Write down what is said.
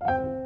you